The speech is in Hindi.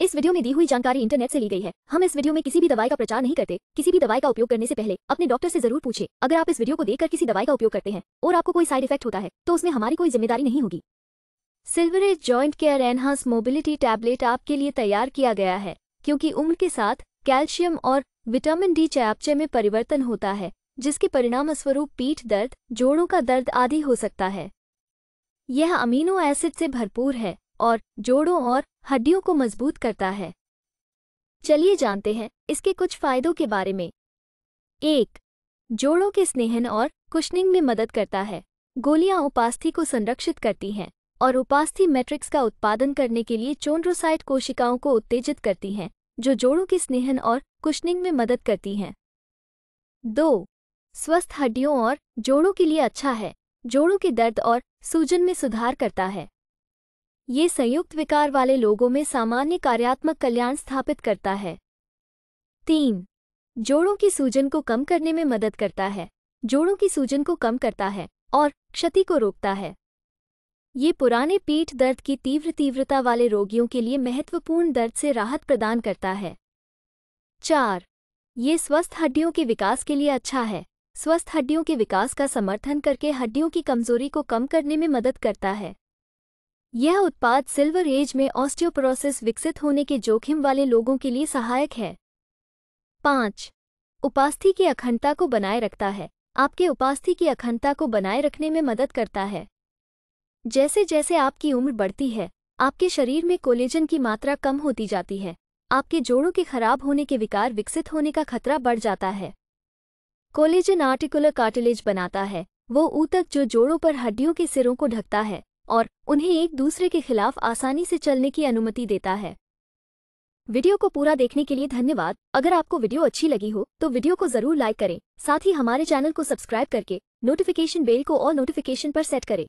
इस वीडियो में दी हुई जानकारी इंटरनेट से ली गई है। हम इस वीडियो में किसी भी दवाई का प्रचार नहीं करते। किसी भी दवाई का उपयोग करने से पहले अपने डॉक्टर से ज़रूर पूछे। अगर आप इस वीडियो को देखकर किसी दवाई का उपयोग करते हैं और आपको कोई साइड इफ़ेक्ट होता है तो उसमें हमारी कोई ज़िम्मेदारी नहीं होगी। Silverage joint care enhance mobility tablet आपके लिए तैयार किया गया है, क्योंकि उम्र के साथ कैल्शियम और विटामिन डी चयापचय में परिवर्तन होता है, जिसके परिणाम स्वरूप पीठ दर्द, जोड़ों का दर्द आदि हो सकता है। यह अमीनो एसिड से भरपूर है। और जोड़ों और हड्डियों को मज़बूत करता है। चलिए जानते हैं इसके कुछ फायदों के बारे में। एक, जोड़ों के स्नेहन और कुशनिंग में मदद करता है। गोलियाँ उपास्थि को संरक्षित करती हैं और उपास्थि मैट्रिक्स का उत्पादन करने के लिए चोंड्रोसाइट कोशिकाओं को उत्तेजित करती हैं, जो जोड़ों के स्नेहन और कुशनिंग में मदद करती हैं। दो, स्वस्थ हड्डियों और जोड़ों के लिए अच्छा है। जोड़ों के दर्द और सूजन में सुधार करता है। ये संयुक्त विकार वाले लोगों में सामान्य कार्यात्मक कल्याण स्थापित करता है। तीन, जोड़ों की सूजन को कम करने में मदद करता है। जोड़ों की सूजन को कम करता है और क्षति को रोकता है। ये पुराने पीठ दर्द की तीव्र तीव्रता वाले रोगियों के लिए महत्वपूर्ण दर्द से राहत प्रदान करता है। चार, ये स्वस्थ हड्डियों के विकास के लिए अच्छा है। स्वस्थ हड्डियों के विकास का समर्थन करके हड्डियों की कमज़ोरी को कम करने में मदद करता है। यह उत्पाद सिल्वर एज में ऑस्टियोपोरोसिस विकसित होने के जोखिम वाले लोगों के लिए सहायक है। पाँच, उपास्थि की अखंडता को बनाए रखता है। आपके उपास्थि की अखंडता को बनाए रखने में मदद करता है। जैसे जैसे आपकी उम्र बढ़ती है, आपके शरीर में कोलेजन की मात्रा कम होती जाती है। आपके जोड़ों के खराब होने के विकार विकसित होने का खतरा बढ़ जाता है। कोलेजन आर्टिकुलर कार्टिलेज बनाता है। वो ऊतक जो जोड़ों पर हड्डियों के सिरों को ढकता है। और उन्हें एक दूसरे के खिलाफ आसानी से चलने की अनुमति देता है। वीडियो को पूरा देखने के लिए धन्यवाद। अगर आपको वीडियो अच्छी लगी हो तो वीडियो को ज़रूर लाइक करें। साथ ही हमारे चैनल को सब्सक्राइब करके नोटिफिकेशन बेल को और नोटिफिकेशन पर सेट करें।